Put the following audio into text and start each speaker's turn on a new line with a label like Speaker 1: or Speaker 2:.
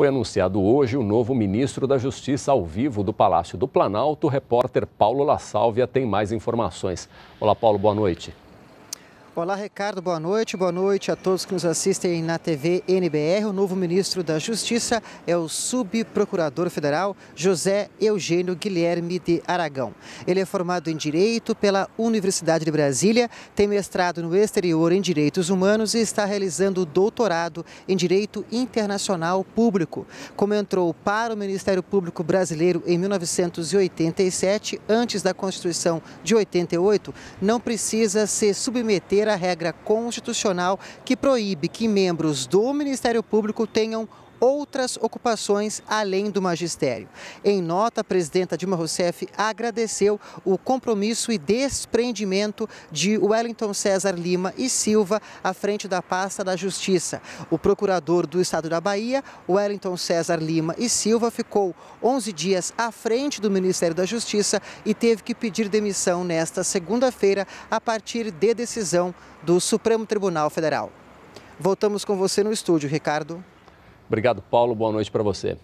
Speaker 1: Foi anunciado hoje o novo ministro da Justiça ao vivo do Palácio do Planalto. O repórter Paulo La Sálvia tem mais informações. Olá, Paulo, boa noite.
Speaker 2: Olá, Ricardo, boa noite. Boa noite a todos que nos assistem na TV NBR. O novo ministro da Justiça é o subprocurador federal José Eugênio Guilherme de Aragão. Ele é formado em Direito pela Universidade de Brasília, tem mestrado no exterior em Direitos Humanos e está realizando doutorado em Direito Internacional Público. Como entrou para o Ministério Público Brasileiro em 1987, antes da Constituição de 88, não precisa se submeter a regra constitucional que proíbe que membros do Ministério Público tenham outras ocupações além do magistério. Em nota, a presidenta Dilma Rousseff agradeceu o compromisso e desprendimento de Wellington César Lima e Silva à frente da pasta da Justiça. O procurador do Estado da Bahia, Wellington César Lima e Silva, ficou 11 dias à frente do Ministério da Justiça e teve que pedir demissão nesta segunda-feira a partir de decisão do Supremo Tribunal Federal. Voltamos com você no estúdio, Ricardo.
Speaker 1: Obrigado, Paulo. Boa noite para você.